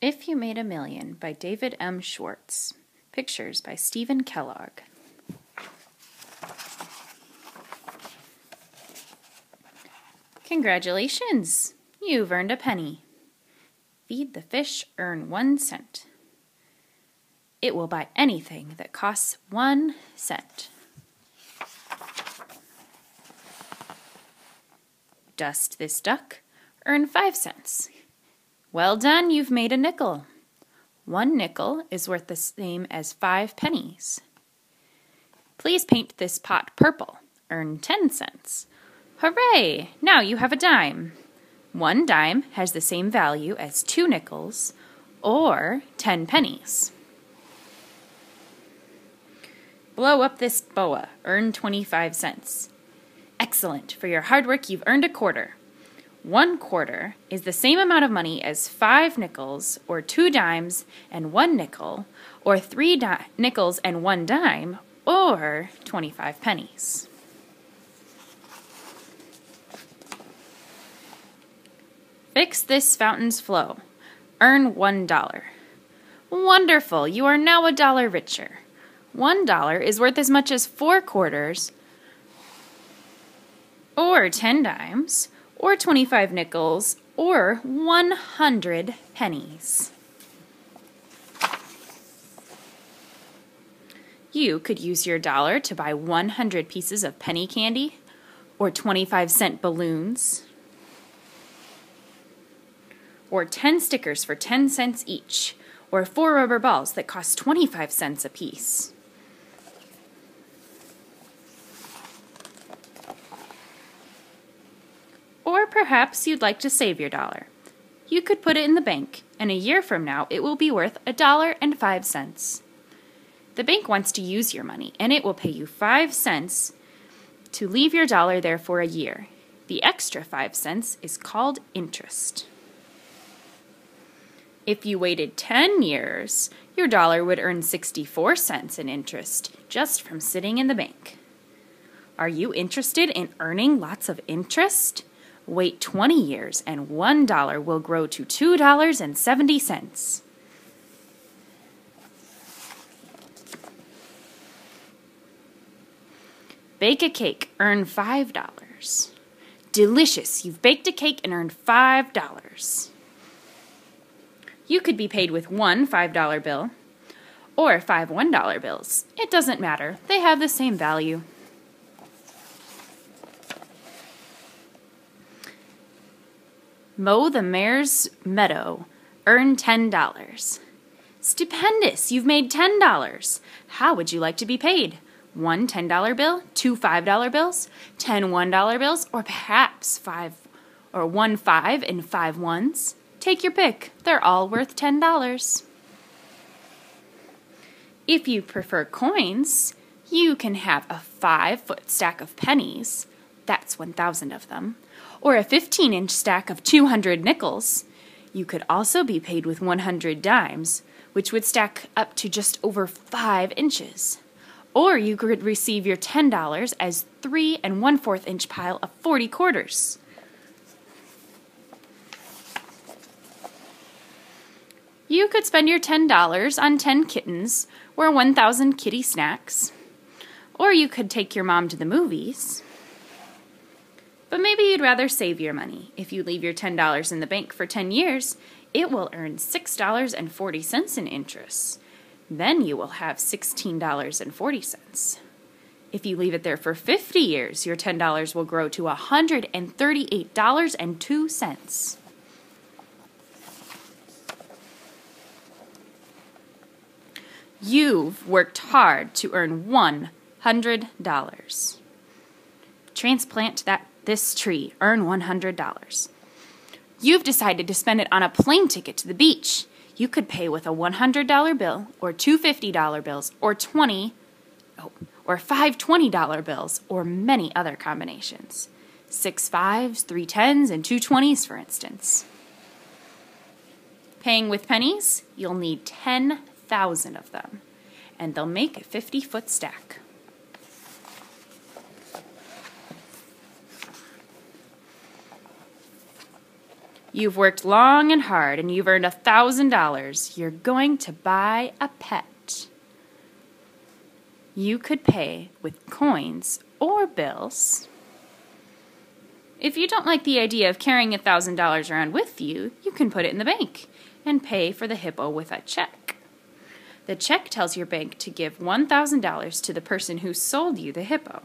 If You Made a Million by David M. Schwartz. Pictures by Steven Kellogg. Congratulations! You've earned a penny. Feed the fish, earn one cent. It will buy anything that costs one cent. Dust this duck, earn five cents. Well done, you've made a nickel. One nickel is worth the same as five pennies. Please paint this pot purple, earn ten cents. Hooray! Now you have a dime. One dime has the same value as two nickels or ten pennies. Blow up this boa, earn 25 cents. Excellent. For your hard work, you've earned a quarter. One quarter is the same amount of money as five nickels, or two dimes and one nickel, or three di- nickels and one dime, or 25 pennies. Fix this fountain's flow. Earn one dollar. Wonderful, you are now a dollar richer. One dollar is worth as much as four quarters, or ten dimes, or 25 nickels, or 100 pennies. You could use your dollar to buy 100 pieces of penny candy, or 25 cent balloons, or 10 stickers for 10 cents each, or four rubber balls that cost 25 cents apiece. Or perhaps you'd like to save your dollar. You could put it in the bank, and a year from now it will be worth a dollar and five cents. The bank wants to use your money, and it will pay you five cents to leave your dollar there for a year. The extra five cents is called interest. If you waited 10 years, your dollar would earn 64 cents in interest just from sitting in the bank. Are you interested in earning lots of interest? Wait 20 years and $1 will grow to $2.70. Bake a cake, earn $5. Delicious, you've baked a cake and earned $5. You could be paid with one $5 bill or five $1 bills. It doesn't matter, they have the same value. Mow the mare's meadow, earn $10. Stupendous, you've made $10. How would you like to be paid? One $10 bill, two $5 bills, ten $1 bills, or perhaps five or one five and five ones? Take your pick. They're all worth $10. If you prefer coins, you can have a five foot stack of pennies. That's 1,000 of them. Or a 15 inch stack of 200 nickels. You could also be paid with 100 dimes, which would stack up to just over 5 inches. Or you could receive your $10 as 3 and 1 4th inch pile of 40 quarters. You could spend your $10 on 10 kittens or 1,000 kitty snacks. Or you could take your mom to the movies. But maybe you'd rather save your money. If you leave your $10 in the bank for 10 years, it will earn $6.40 in interest. Then you will have $16.40. If you leave it there for 50 years, your $10 will grow to $138.02. You've worked hard to earn $100. Transplant that this tree, earn $100. You've decided to spend it on a plane ticket to the beach. You could pay with a $100 bill or two $50 bills or 20 oh, or five $20 bills or many other combinations. Six fives, three tens, and two twenties, for instance. Paying with pennies, you'll need 10,000 of them, and they'll make a 50 foot stack. You've worked long and hard and you've earned a $1,000. You're going to buy a pet. You could pay with coins or bills. If you don't like the idea of carrying a $1,000 around with you, you can put it in the bank and pay for the hippo with a check. The check tells your bank to give $1,000 to the person who sold you the hippo.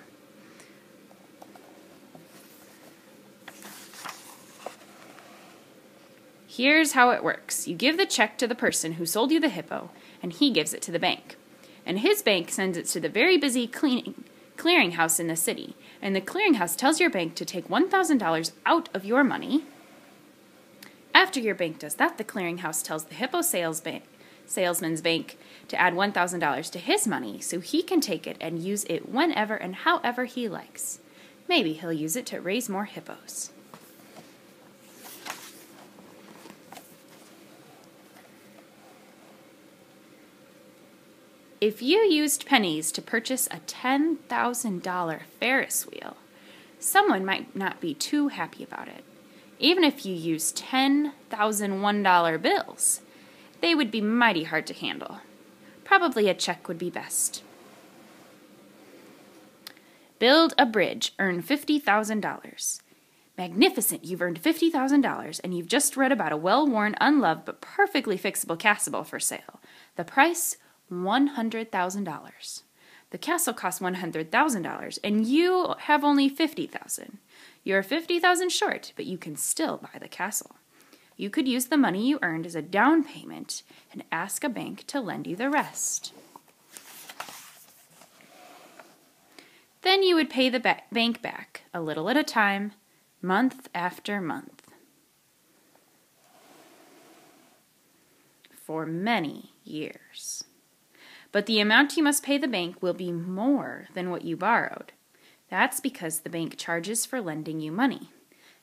Here's how it works you give the check to the person who sold you the hippo, and he gives it to the bank. And his bank sends it to the very busy cleaning, clearinghouse in the city. And the clearinghouse tells your bank to take $1,000 out of your money. After your bank does that, the clearinghouse tells the hippo sales bank, salesman's bank to add $1,000 to his money so he can take it and use it whenever and however he likes. Maybe he'll use it to raise more hippos. If you used pennies to purchase a $10,000 Ferris wheel, someone might not be too happy about it. Even if you used $10,001 bills, they would be mighty hard to handle. Probably a check would be best. Build a bridge, earn $50,000. Magnificent, you've earned $50,000 and you've just read about a well worn, unloved, but perfectly fixable castle for sale. The price $100,000. The castle costs $100,000 and you have only 50,000. You're 50,000 short, but you can still buy the castle. You could use the money you earned as a down payment and ask a bank to lend you the rest. Then you would pay the ba- bank back, a little at a time, month after month. For many years but the amount you must pay the bank will be more than what you borrowed. That's because the bank charges for lending you money.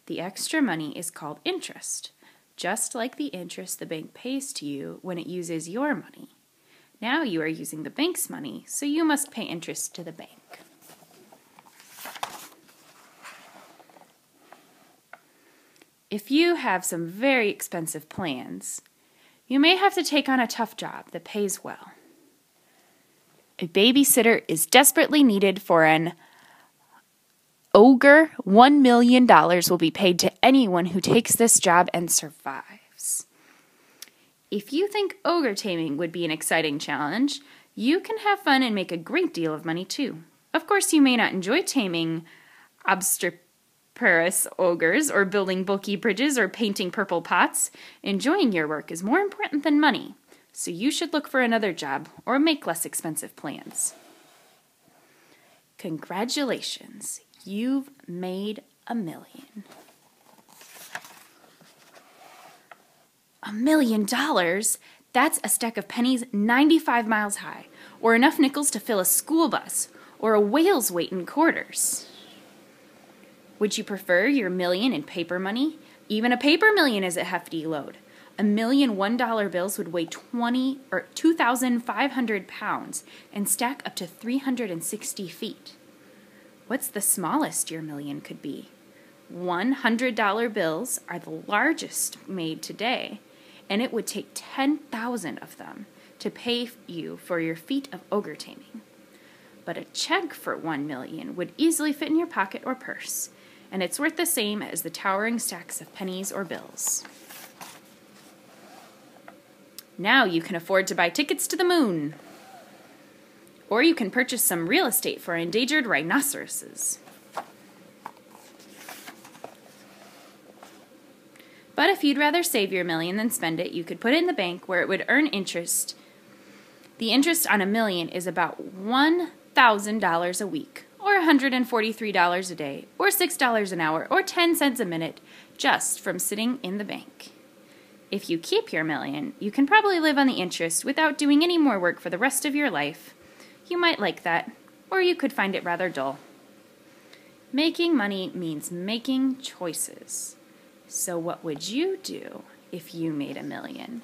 The extra money is called interest, just like the interest the bank pays to you when it uses your money. Now you are using the bank's money, so you must pay interest to the bank. If you have some very expensive plans, you may have to take on a tough job that pays well a babysitter is desperately needed for an ogre. $1 million will be paid to anyone who takes this job and survives. If you think ogre taming would be an exciting challenge, you can have fun and make a great deal of money too. Of course, you may not enjoy taming obstreperous ogres or building bulky bridges or painting purple pots. Enjoying your work is more important than money so you should look for another job or make less expensive plans. Congratulations, you've made a million. A million dollars? That's a stack of pennies 95 miles high, or enough nickels to fill a school bus, or a whale's weight in quarters. Would you prefer your million in paper money? Even a paper million is a hefty load. A million one dollar bills would weigh 20 or 2,500 pounds and stack up to 360 feet. What's the smallest your million could be? $100 bills are the largest made today, and it would take 10,000 of them to pay you for your feat of ogre taming. But a check for 1 million would easily fit in your pocket or purse, and it's worth the same as the towering stacks of pennies or bills. Now you can afford to buy tickets to the moon. Or you can purchase some real estate for endangered rhinoceroses. But if you'd rather save your million than spend it, you could put it in the bank where it would earn interest. The interest on a million is about $1,000 a week, or $143 a day, or $6 an hour, or 10 cents a minute, just from sitting in the bank. If you keep your million, you can probably live on the interest without doing any more work for the rest of your life. You might like that, or you could find it rather dull. Making money means making choices. So, what would you do if you made a million?